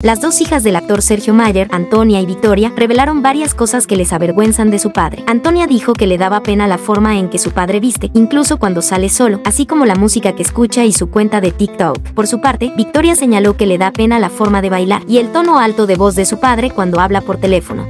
Las dos hijas del actor Sergio Mayer, Antonia y Victoria, revelaron varias cosas que les avergüenzan de su padre. Antonia dijo que le daba pena la forma en que su padre viste, incluso cuando sale solo, así como la música que escucha y su cuenta de TikTok. Por su parte, Victoria señaló que le da pena la forma de bailar y el tono alto de voz de su padre cuando habla por teléfono.